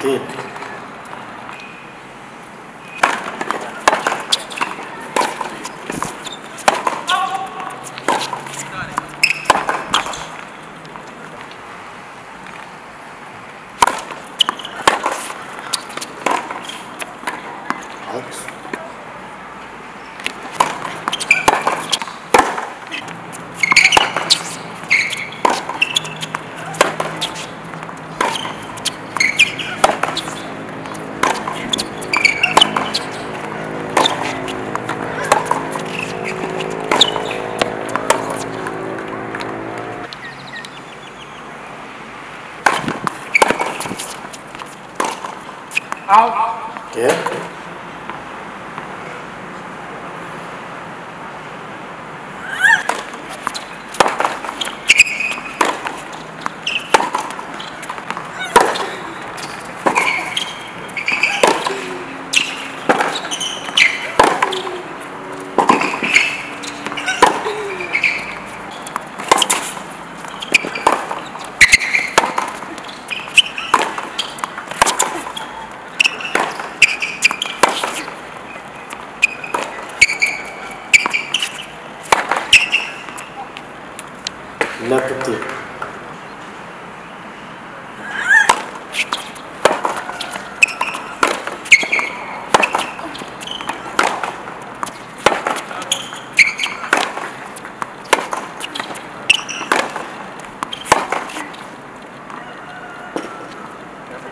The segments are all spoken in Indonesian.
てあっ Out. yeah. Left team.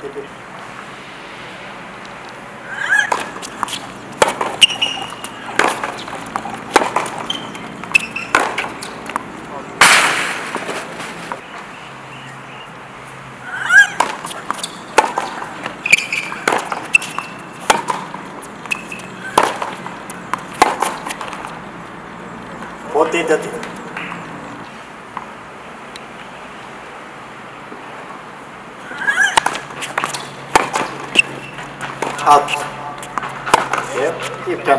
Fourteen होते थे हाथ ये क्या